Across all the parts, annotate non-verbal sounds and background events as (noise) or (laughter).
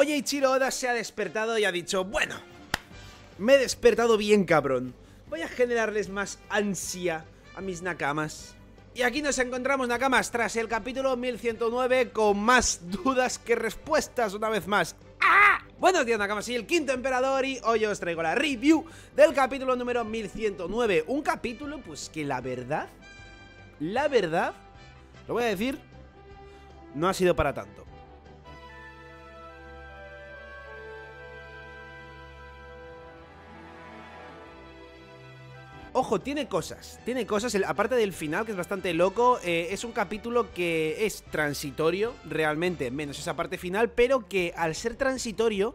Oye, Ichiro Oda se ha despertado y ha dicho, bueno, me he despertado bien cabrón. Voy a generarles más ansia a mis nakamas. Y aquí nos encontramos, Nakamas, tras el capítulo 1109 con más dudas que respuestas una vez más. ¡Ah! Buenos días, Nakamas, soy el quinto emperador y hoy os traigo la review del capítulo número 1109. Un capítulo, pues que la verdad, la verdad, lo voy a decir, no ha sido para tanto. Ojo, tiene cosas, tiene cosas, aparte del final que es bastante loco, eh, es un capítulo que es transitorio realmente, menos esa parte final, pero que al ser transitorio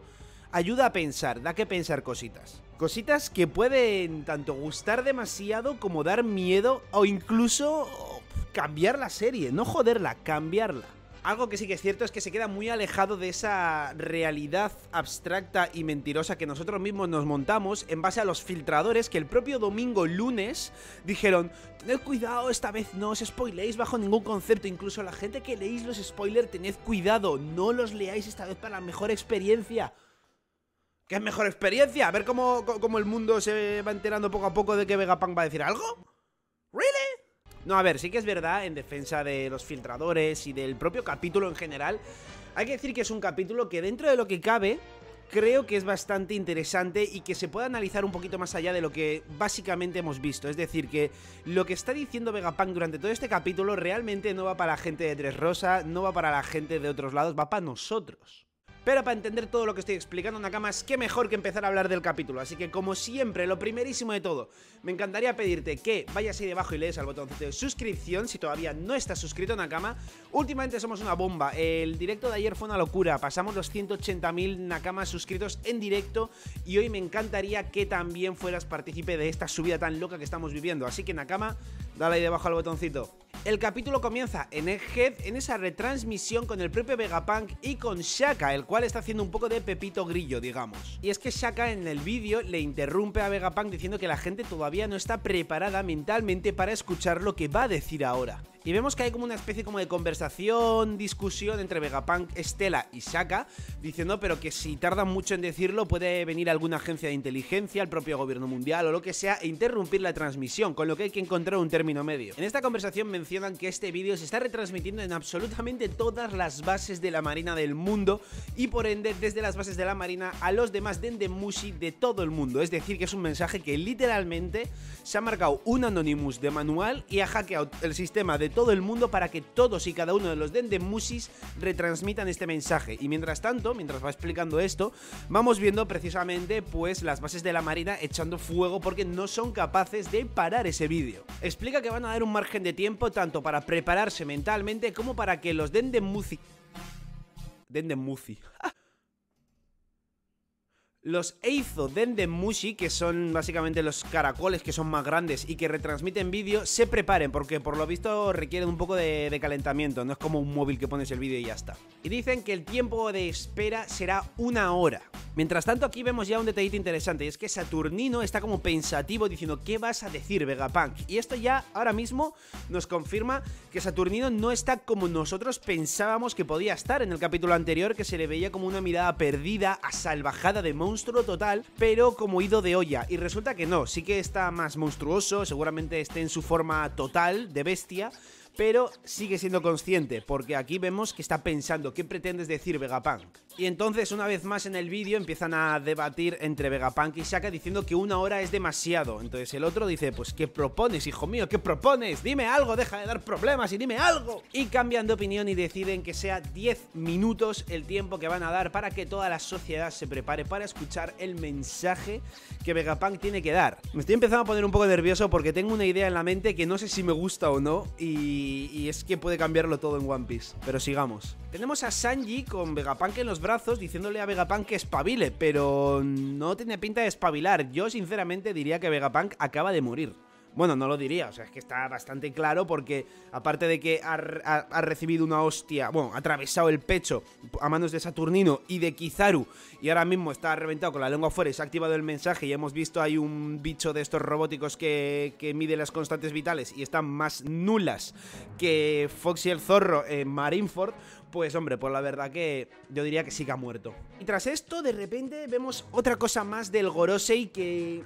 ayuda a pensar, da que pensar cositas. Cositas que pueden tanto gustar demasiado como dar miedo o incluso cambiar la serie, no joderla, cambiarla. Algo que sí que es cierto es que se queda muy alejado de esa realidad abstracta y mentirosa que nosotros mismos nos montamos en base a los filtradores que el propio domingo lunes dijeron, tened cuidado, esta vez no os spoiléis bajo ningún concepto, incluso la gente que leéis los spoilers, tened cuidado, no los leáis esta vez para la mejor experiencia. ¿Qué es mejor experiencia? A ver cómo, cómo el mundo se va enterando poco a poco de que Vegapunk va a decir algo. ¿Really? No, a ver, sí que es verdad, en defensa de los filtradores y del propio capítulo en general, hay que decir que es un capítulo que dentro de lo que cabe, creo que es bastante interesante y que se puede analizar un poquito más allá de lo que básicamente hemos visto. Es decir, que lo que está diciendo Vegapunk durante todo este capítulo realmente no va para la gente de Tres Rosa, no va para la gente de otros lados, va para nosotros. Pero para entender todo lo que estoy explicando, Nakamas, qué mejor que empezar a hablar del capítulo. Así que, como siempre, lo primerísimo de todo, me encantaría pedirte que vayas ahí debajo y lees al botoncito de suscripción si todavía no estás suscrito, Nakama. Últimamente somos una bomba. El directo de ayer fue una locura. Pasamos los 180.000 Nakamas suscritos en directo y hoy me encantaría que también fueras partícipe de esta subida tan loca que estamos viviendo. Así que, Nakama, dale ahí debajo al botoncito. El capítulo comienza en Egghead, en esa retransmisión con el propio Vegapunk y con Shaka, el cual está haciendo un poco de pepito grillo, digamos. Y es que Shaka en el vídeo le interrumpe a Vegapunk diciendo que la gente todavía no está preparada mentalmente para escuchar lo que va a decir ahora. Y vemos que hay como una especie como de conversación, discusión entre Vegapunk, Estela y Shaka, diciendo pero que si tardan mucho en decirlo puede venir alguna agencia de inteligencia, el propio gobierno mundial o lo que sea e interrumpir la transmisión, con lo que hay que encontrar un término medio. En esta conversación mencionan que este vídeo se está retransmitiendo en absolutamente todas las bases de la marina del mundo y por ende desde las bases de la marina a los demás Dendemushi de todo el mundo. Es decir, que es un mensaje que literalmente se ha marcado un Anonymous de manual y ha hackeado el sistema de todo el mundo para que todos y cada uno de los Dendemushis retransmitan este mensaje. Y mientras tanto, mientras va explicando esto, vamos viendo precisamente pues las bases de la marina echando fuego porque no son capaces de parar ese vídeo. Explica que van a dar un margen de tiempo tanto para prepararse mentalmente como para que los Dendemushi... Dendemushi... (laughs) Los Eizo Dendemushi, que son básicamente los caracoles que son más grandes y que retransmiten vídeo, se preparen porque por lo visto requieren un poco de, de calentamiento, no es como un móvil que pones el vídeo y ya está. Y dicen que el tiempo de espera será una hora. Mientras tanto aquí vemos ya un detallito interesante y es que Saturnino está como pensativo diciendo ¿qué vas a decir Vegapunk? Y esto ya ahora mismo nos confirma que Saturnino no está como nosotros pensábamos que podía estar en el capítulo anterior que se le veía como una mirada perdida, asalvajada de monstruos monstruo total, pero como ido de olla. Y resulta que no, sí que está más monstruoso, seguramente esté en su forma total de bestia, pero sigue siendo consciente, porque aquí vemos que está pensando qué pretendes decir Vegapunk. Y entonces una vez más en el vídeo empiezan a debatir entre Vegapunk y Shaka diciendo que una hora es demasiado. Entonces el otro dice, pues ¿qué propones, hijo mío? ¿Qué propones? Dime algo, deja de dar problemas y dime algo. Y cambian de opinión y deciden que sea 10 minutos el tiempo que van a dar para que toda la sociedad se prepare para escuchar el mensaje que Vegapunk tiene que dar. Me estoy empezando a poner un poco nervioso porque tengo una idea en la mente que no sé si me gusta o no y, y es que puede cambiarlo todo en One Piece. Pero sigamos. Tenemos a Sanji con Vegapunk en los brazos diciéndole a Vegapunk que espabile, pero no tiene pinta de espabilar. Yo sinceramente diría que Vegapunk acaba de morir. Bueno, no lo diría, o sea, es que está bastante claro porque aparte de que ha, recibido una hostia, bueno, ha atravesado el pecho a manos de Saturnino y de Kizaru y ahora mismo está reventado con la lengua afuera y se ha activado el mensaje y hemos visto hay un bicho de estos robóticos que, que mide las constantes vitales y están más nulas que Fox y el Zorro en Marineford, pues hombre, pues la verdad que yo diría que sí que ha muerto. Y tras esto, de repente vemos otra cosa más del Gorosei que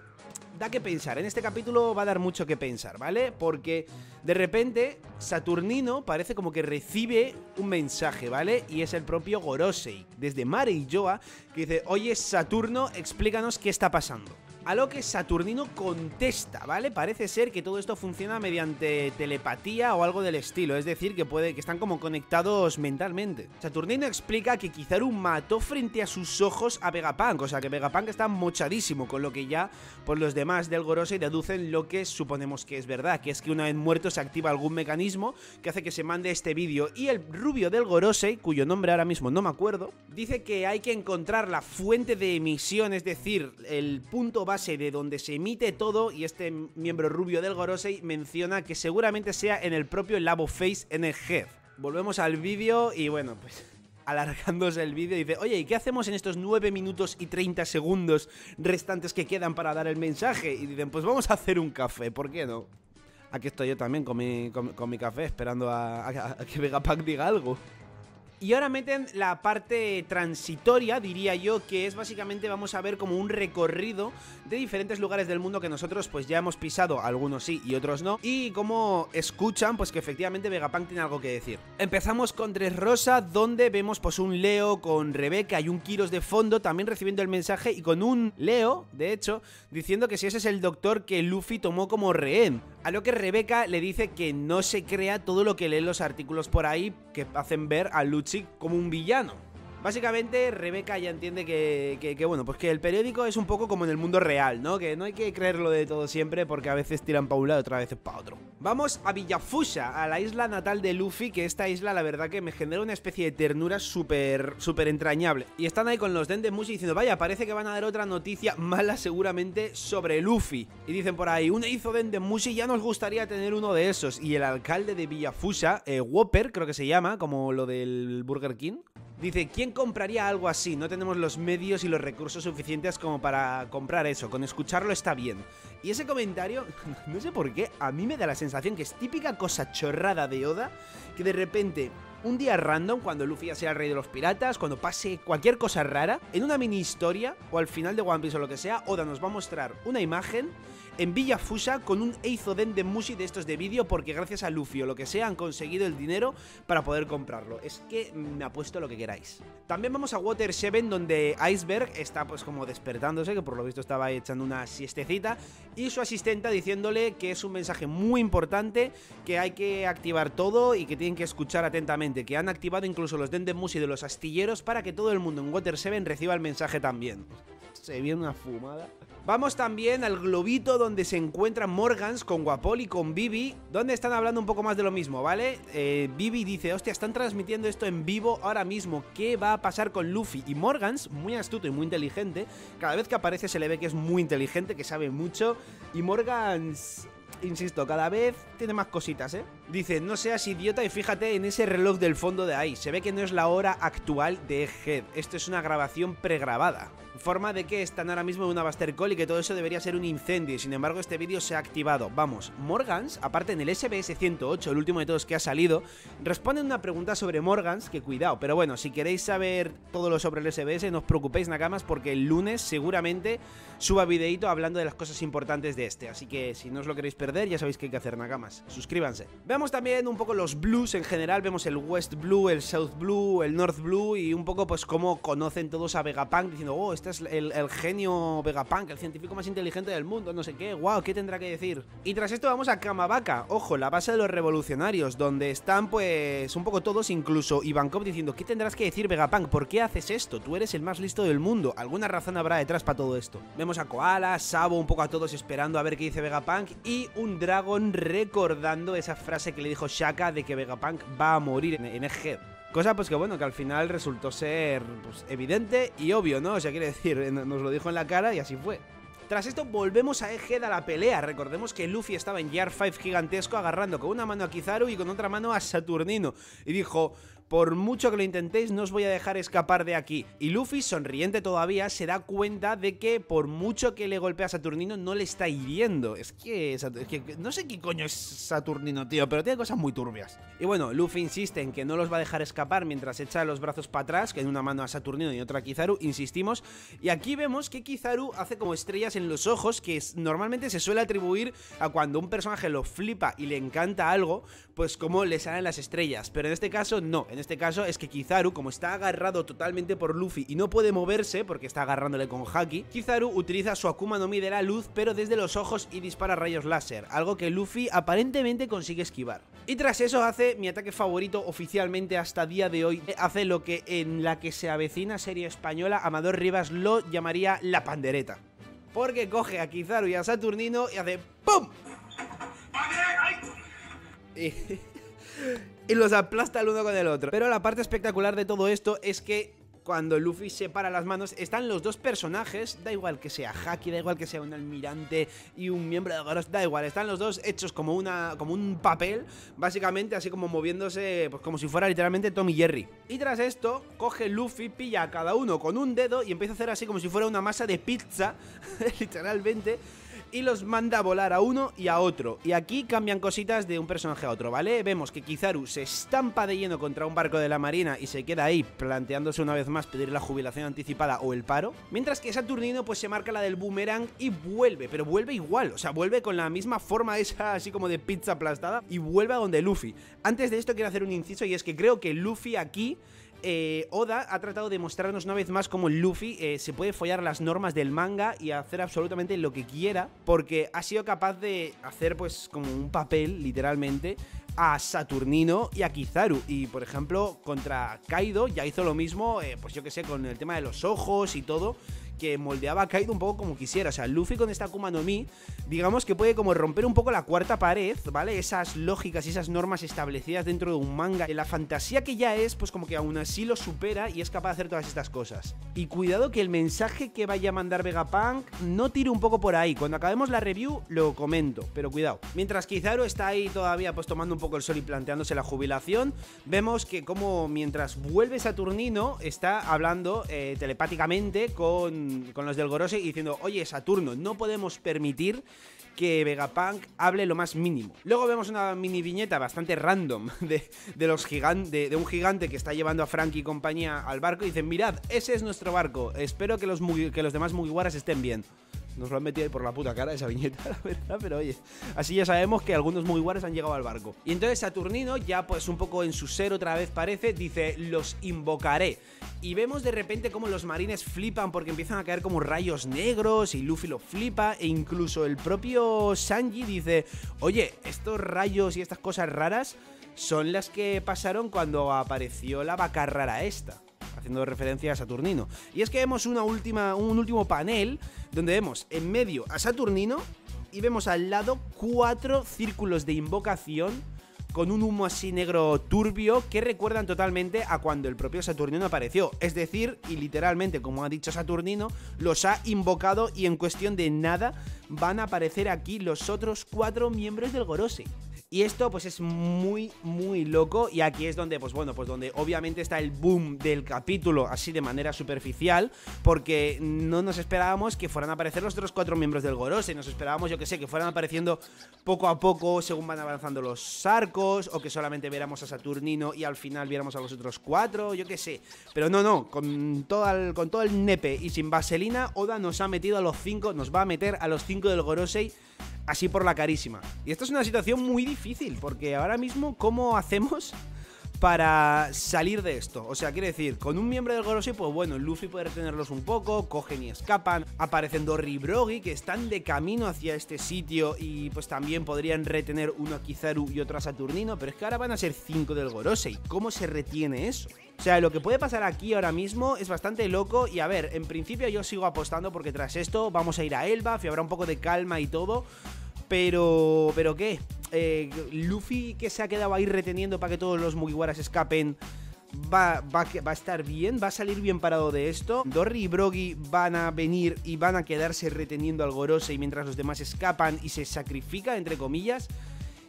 da que pensar. En este capítulo va a dar mucho que pensar, ¿vale? Porque de repente Saturnino parece como que recibe un mensaje, ¿vale? Y es el propio Gorosei, desde Mare y Joa, que dice, oye Saturno, explícanos qué está pasando. A lo que Saturnino contesta, ¿vale? Parece ser que todo esto funciona mediante telepatía o algo del estilo, es decir, que puede que están como conectados mentalmente. Saturnino explica que Kizaru mató frente a sus ojos a Vegapunk, o sea que Vegapunk está mochadísimo, con lo que ya pues los demás del Gorosei deducen lo que suponemos que es verdad, que es que una vez muerto se activa algún mecanismo que hace que se mande este vídeo y el rubio del Gorosei, cuyo nombre ahora mismo no me acuerdo, dice que hay que encontrar la fuente de emisión, es decir, el punto de donde se emite todo y este miembro rubio del Gorosei menciona que seguramente sea en el propio Labo Face en el Head. Volvemos al vídeo y bueno, pues (laughs) alargándose el vídeo, dice, oye, ¿y qué hacemos en estos 9 minutos y 30 segundos restantes que quedan para dar el mensaje? Y dicen, pues vamos a hacer un café, ¿por qué no? Aquí estoy yo también con mi, con, mi café, esperando a, a, a que Vegapunk diga algo. Y ahora meten la parte transitoria, diría yo, que es básicamente vamos a ver como un recorrido de diferentes lugares del mundo que nosotros pues ya hemos pisado, algunos sí y otros no, y como escuchan pues que efectivamente Vegapunk tiene algo que decir. Empezamos con Dressrosa, donde vemos pues un Leo con Rebeca y un Kiros de fondo también recibiendo el mensaje y con un Leo, de hecho, diciendo que si ese es el doctor que Luffy tomó como rehén. A lo que Rebeca le dice que no se crea todo lo que leen los artículos por ahí que hacen ver a Lucci como un villano. Básicamente, Rebeca ya entiende que, bueno, pues que el periódico es un poco como en el mundo real, ¿no? Que no hay que creerlo de todo siempre porque a veces tiran para un lado y otras veces para otro. Vamos a Villafusha, a la isla natal de Luffy, que esta isla la verdad que me genera una especie de ternura súper, súper entrañable. Y están ahí con los Dendemushi diciendo, vaya, parece que van a dar otra noticia mala seguramente sobre Luffy. Y dicen por ahí, un hizo Dendemushi, ya nos gustaría tener uno de esos. Y el alcalde de Villafusha, eh, Whopper, creo que se llama, como lo del Burger King, Dice, ¿quién compraría algo así? No tenemos los medios y los recursos suficientes como para comprar eso. Con escucharlo está bien. Y ese comentario, (laughs) no sé por qué, a mí me da la sensación que es típica cosa chorrada de Oda, que de repente, un día random, cuando Luffy ya sea el rey de los piratas, cuando pase cualquier cosa rara, en una mini historia, o al final de One Piece o lo que sea, Oda nos va a mostrar una imagen en Villa Fusa con un Eizoden de Mushi de estos de vídeo porque gracias a Luffy o lo que sea han conseguido el dinero para poder comprarlo. Es que me apuesto lo que queráis. También vamos a Water 7 donde Iceberg está pues como despertándose, que por lo visto estaba echando una siestecita, y su asistenta diciéndole que es un mensaje muy importante, que hay que activar todo y que tienen que escuchar atentamente, que han activado incluso los Mushi de los astilleros para que todo el mundo en Water 7 reciba el mensaje también. Se viene una fumada. Vamos también al globito donde se encuentran Morgans con Guapol y con Bibi, donde están hablando un poco más de lo mismo, ¿vale? Eh, Bibi dice, hostia, están transmitiendo esto en vivo ahora mismo, ¿qué va a pasar con Luffy? Y Morgans, muy astuto y muy inteligente, cada vez que aparece se le ve que es muy inteligente, que sabe mucho, y Morgans insisto, cada vez tiene más cositas, ¿eh? Dice, no seas idiota y fíjate en ese reloj del fondo de ahí. Se ve que no es la hora actual de Head. Esto es una grabación pregrabada. Forma de que están ahora mismo en una Buster Call y que todo eso debería ser un incendio. Sin embargo, este vídeo se ha activado. Vamos, Morgans, aparte en el SBS 108, el último de todos que ha salido, responden una pregunta sobre Morgans, que cuidado. Pero bueno, si queréis saber todo lo sobre el SBS, no os preocupéis, Nakamas, porque el lunes seguramente suba videito hablando de las cosas importantes de este. Así que si no os lo queréis perder, ya sabéis qué hay que hacer, Nakamas. Suscríbanse. Veamos también un poco los blues en general. Vemos el West Blue, el South Blue, el North Blue y un poco pues cómo conocen todos a Vegapunk diciendo, oh, este es el, genio Vegapunk, el científico más inteligente del mundo, no sé qué, wow, ¿qué tendrá que decir? Y tras esto vamos a Kamabaka, ojo, la base de los revolucionarios, donde están pues un poco todos, incluso Ivankov diciendo, ¿qué tendrás que decir Vegapunk? ¿Por qué haces esto? Tú eres el más listo del mundo, alguna razón habrá detrás para todo esto. Vemos a Koala, Sabo, un poco a todos esperando a ver qué dice Vegapunk y un dragón recordando esa frase que le dijo Shaka de que Vegapunk va a morir en, en Egghead. Cosa pues que bueno, que al final resultó ser pues, evidente y obvio, ¿no? O sea, quiere decir, nos lo dijo en la cara y así fue. Tras esto volvemos a Egghead a la pelea, recordemos que Luffy estaba en Yar 5 gigantesco agarrando con una mano a Kizaru y con otra mano a Saturnino y dijo, por mucho que lo intentéis, no os voy a dejar escapar de aquí. Y Luffy, sonriente todavía, se da cuenta de que por mucho que le golpea a Saturnino, no le está hiriendo. Es que, es que no sé qué coño es Saturnino, tío, pero tiene cosas muy turbias. Y bueno, Luffy insiste en que no los va a dejar escapar mientras echa los brazos para atrás, que en una mano a Saturnino y otra a Kizaru, insistimos. Y aquí vemos que Kizaru hace como estrellas en los ojos, que normalmente se suele atribuir a cuando un personaje lo flipa y le encanta algo, pues como le salen las estrellas. Pero en este caso, no en este caso es que Kizaru, como está agarrado totalmente por Luffy y no puede moverse porque está agarrándole con Haki, Kizaru utiliza su Akuma no Mi de la luz pero desde los ojos y dispara rayos láser, algo que Luffy aparentemente consigue esquivar. Y tras eso hace mi ataque favorito oficialmente hasta día de hoy, hace lo que en la que se avecina serie española Amador Rivas lo llamaría la pandereta. Porque coge a Kizaru y a Saturnino y hace ¡PUM! (laughs) Y, los aplasta el uno con el otro. Pero la parte espectacular de todo esto es que cuando Luffy separa las manos, están los dos personajes, da igual que sea Haki, da igual que sea un almirante y un miembro de Goros, da igual, están los dos hechos como una como un papel, básicamente así como moviéndose pues como si fuera literalmente Tom y Jerry. Y tras esto, coge Luffy, pilla a cada uno con un dedo y empieza a hacer así como si fuera una masa de pizza, (laughs) literalmente, y los manda a volar a uno y a otro. Y aquí cambian cositas de un personaje a otro, ¿vale? Vemos que Kizaru se estampa de lleno contra un barco de la marina y se queda ahí planteándose una vez más pedir la jubilación anticipada o el paro. Mientras que Saturnino pues se marca la del boomerang y vuelve, pero vuelve igual, o sea, vuelve con la misma forma esa así como de pizza aplastada y vuelve a donde Luffy. Antes de esto quiero hacer un inciso y es que creo que Luffy aquí eh, Oda ha tratado de mostrarnos una vez más cómo Luffy eh, se puede follar las normas del manga y hacer absolutamente lo que quiera, porque ha sido capaz de hacer pues como un papel, literalmente, a Saturnino y a Kizaru. Y por ejemplo, contra Kaido ya hizo lo mismo, eh, pues yo que sé, con el tema de los ojos y todo que moldeaba a Kaido un poco como quisiera. O sea, Luffy con esta Akuma no Mi, digamos que puede como romper un poco la cuarta pared, ¿vale? Esas lógicas y esas normas establecidas dentro de un manga. La fantasía que ya es, pues como que aún así lo supera y es capaz de hacer todas estas cosas. Y cuidado que el mensaje que vaya a mandar Vegapunk no tire un poco por ahí. Cuando acabemos la review lo comento, pero cuidado. Mientras Kizaru está ahí todavía pues tomando un poco el sol y planteándose la jubilación, vemos que como mientras vuelve Saturnino está hablando eh, telepáticamente con con, los del Gorose diciendo, oye Saturno, no podemos permitir que Vegapunk hable lo más mínimo. Luego vemos una mini viñeta bastante random de, los de, un gigante que está llevando a Frankie y compañía al barco y dicen, mirad, ese es nuestro barco, espero que los, que los demás Mugiwaras estén bien. Nos lo han metido por la puta cara esa viñeta, (laughs) la verdad, pero oye, así ya sabemos que algunos muy guares han llegado al barco. Y entonces Saturnino, ya pues un poco en su ser otra vez parece, dice, los invocaré. Y vemos de repente como los marines flipan porque empiezan a caer como rayos negros y Luffy lo flipa e incluso el propio Sanji dice, oye, estos rayos y estas cosas raras son las que pasaron cuando apareció la vaca rara esta haciendo referencia a Saturnino. Y es que vemos una última, un último panel donde vemos en medio a Saturnino y vemos al lado cuatro círculos de invocación con un humo así negro turbio que recuerdan totalmente a cuando el propio Saturnino apareció. Es decir, y literalmente, como ha dicho Saturnino, los ha invocado y en cuestión de nada van a aparecer aquí los otros cuatro miembros del Gorose. Y esto pues es muy, muy loco y aquí es donde, pues bueno, pues donde obviamente está el boom del capítulo así de manera superficial porque no nos esperábamos que fueran a aparecer los otros cuatro miembros del Gorose, nos esperábamos, yo que sé, que fueran apareciendo poco a poco según van avanzando los arcos o que solamente viéramos a Saturnino y al final viéramos a los otros cuatro, yo que sé. Pero no, no, con todo el, con todo el nepe y sin vaselina, Oda nos ha metido a los cinco, nos va a meter a los cinco del Gorosei así por la carísima. Y esto es una situación muy difícil, porque ahora mismo, ¿cómo hacemos para salir de esto? O sea, quiere decir, con un miembro del Gorosei, pues bueno, Luffy puede retenerlos un poco, cogen y escapan, aparecen Dory que están de camino hacia este sitio y pues también podrían retener uno a Kizaru y otro a Saturnino, pero es que ahora van a ser cinco del Gorosei. ¿Cómo se retiene eso? O sea, lo que puede pasar aquí ahora mismo es bastante loco y a ver, en principio yo sigo apostando porque tras esto vamos a ir a Elba, y habrá un poco de calma y todo, pero, ¿pero qué? Eh, Luffy que se ha quedado ahí reteniendo para que todos los Mugiwaras escapen va, va, va, a estar bien, va a salir bien parado de esto. Dorry y Brogy van a venir y van a quedarse reteniendo al Gorosei mientras los demás escapan y se sacrifica, entre comillas.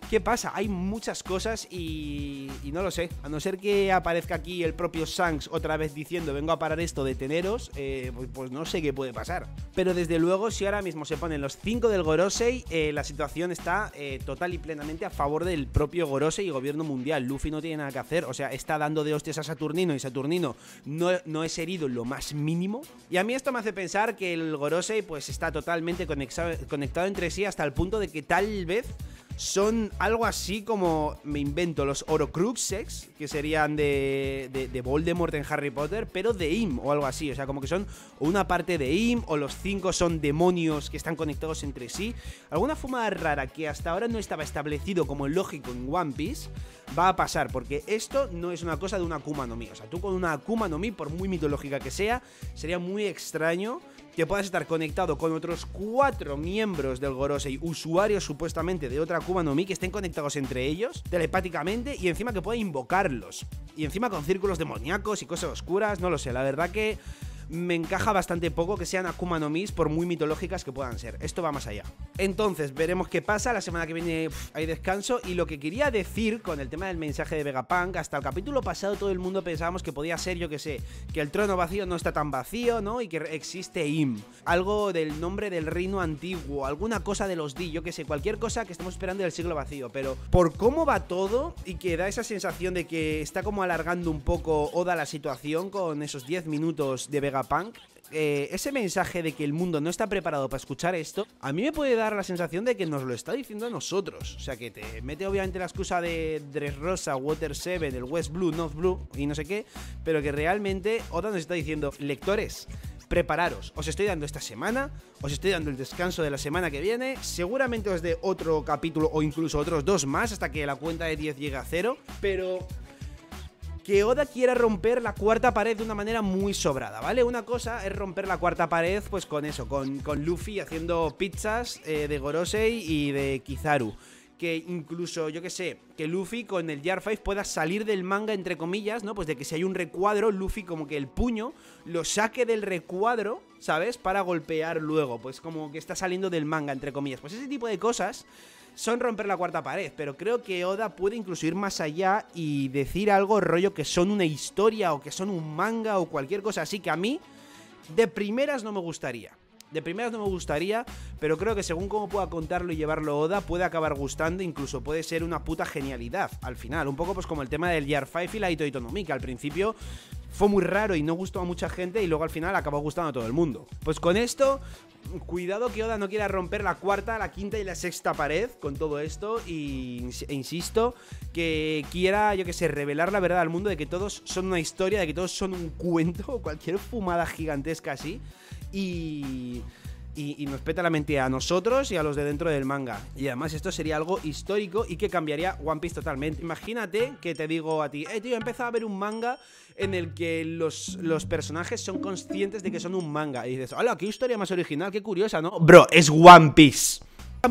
¿Qué pasa? Hay muchas cosas y, y, no lo sé. A no ser que aparezca aquí el propio Shanks otra vez diciendo vengo a parar esto, deteneros, eh, pues, pues, no sé qué puede pasar. Pero desde luego, si ahora mismo se ponen los 5 del Gorosei, eh, la situación está eh, total y plenamente a favor del propio Gorosei y gobierno mundial. Luffy no tiene nada que hacer, o sea, está dando de hostias a Saturnino y Saturnino no, no es herido lo más mínimo. Y a mí esto me hace pensar que el Gorosei pues está totalmente conectado, conectado entre sí hasta el punto de que tal vez son algo así como, me invento, los Orocruxes, que serían de, de, de, Voldemort en Harry Potter, pero de Im o algo así. O sea, como que son una parte de Im o los cinco son demonios que están conectados entre sí. Alguna fumada rara que hasta ahora no estaba establecido como lógico en One Piece va a pasar, porque esto no es una cosa de una Akuma no Mi. O sea, tú con una Akuma no Mi, por muy mitológica que sea, sería muy extraño que puedas estar conectado con otros cuatro miembros del Gorosei, usuarios supuestamente de otra Akuma no Mi, que estén conectados entre ellos, telepáticamente, y encima que pueda invocarlos. Y encima con círculos demoníacos y cosas oscuras, no lo sé, la verdad que me encaja bastante poco que sean Akuma no Mis, por muy mitológicas que puedan ser. Esto va más allá. Entonces, veremos qué pasa. La semana que viene hay descanso. Y lo que quería decir con el tema del mensaje de Vegapunk, hasta el capítulo pasado todo el mundo pensábamos que podía ser, yo que sé, que el trono vacío no está tan vacío, ¿no? Y que existe Im. Algo del nombre del reino antiguo, alguna cosa de los Di, yo que sé, cualquier cosa que estamos esperando del siglo vacío. Pero por cómo va todo y que da esa sensación de que está como alargando un poco Oda la situación con esos 10 minutos de Vegapunk Punk, eh, ese mensaje de que el mundo no está preparado para escuchar esto, a mí me puede dar la sensación de que nos lo está diciendo a nosotros. O sea, que te mete obviamente la excusa de Dressrosa, Water 7, el West Blue, North Blue y no sé qué, pero que realmente Oda nos está diciendo, lectores, prepararos. Os estoy dando esta semana, os estoy dando el descanso de la semana que viene. Seguramente os dé otro capítulo o incluso otros dos más hasta que la cuenta de 10 llegue a cero. Pero que Oda quiera romper la cuarta pared de una manera muy sobrada, ¿vale? Una cosa es romper la cuarta pared, pues con eso, con, con Luffy haciendo pizzas eh, de Gorosei y de Kizaru. Que incluso, yo que sé, que Luffy con el Jar 5 pueda salir del manga, entre comillas, ¿no? Pues de que si hay un recuadro, Luffy como que el puño lo saque del recuadro, ¿sabes? Para golpear luego, pues como que está saliendo del manga, entre comillas. Pues ese tipo de cosas son romper la cuarta pared, pero creo que Oda puede incluso ir más allá y decir algo rollo que son una historia o que son un manga o cualquier cosa así que a mí de primeras no me gustaría. De primeras no me gustaría, pero creo que según cómo pueda contarlo y llevarlo Oda, puede acabar gustando, incluso puede ser una puta genialidad al final. Un poco pues como el tema del Year 5 y la Ito que al principio fue muy raro y no gustó a mucha gente y luego al final acabó gustando a todo el mundo. Pues con esto, cuidado que Oda no quiera romper la cuarta, la quinta y la sexta pared con todo esto y, e insisto que quiera, yo que sé, revelar la verdad al mundo de que todos son una historia, de que todos son un cuento (laughs) cualquier fumada gigantesca así y y, nos peta la mente a nosotros y a los de dentro del manga. Y además esto sería algo histórico y que cambiaría One Piece totalmente. Imagínate que te digo a ti, eh tío, he empezado a ver un manga en el que los, los personajes son conscientes de que son un manga. Y dices, hola, qué historia más original, qué curiosa, ¿no? Bro, es One Piece.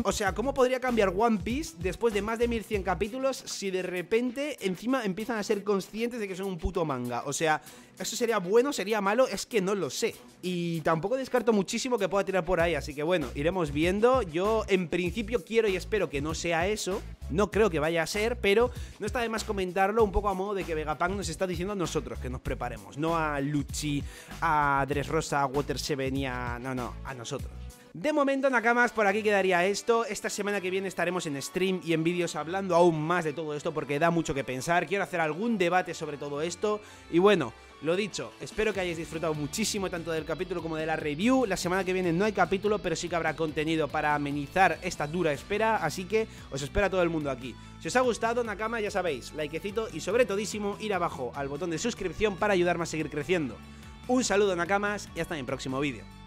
O sea, ¿cómo podría cambiar One Piece después de más de 1100 capítulos si de repente encima empiezan a ser conscientes de que son un puto manga? O sea, ¿eso sería bueno, sería malo? Es que no lo sé. Y tampoco descarto muchísimo que pueda tirar por ahí, así que bueno, iremos viendo. Yo en principio quiero y espero que no sea eso. No creo que vaya a ser, pero no está de más comentarlo un poco a modo de que Vegapunk nos está diciendo a nosotros que nos preparemos. No a Lucci, a Dressrosa, a Water Seven y a... No, no, a nosotros. De momento, Nakamas, por aquí quedaría esto. Esta semana que viene estaremos en stream y en vídeos hablando aún más de todo esto porque da mucho que pensar. Quiero hacer algún debate sobre todo esto. Y bueno, lo dicho, espero que hayáis disfrutado muchísimo tanto del capítulo como de la review. La semana que viene no hay capítulo, pero sí que habrá contenido para amenizar esta dura espera. Así que os espera todo el mundo aquí. Si os ha gustado, Nakama, ya sabéis, likecito y sobre todísimo ir abajo al botón de suscripción para ayudarme a seguir creciendo. Un saludo, Nakamas, y hasta el próximo vídeo.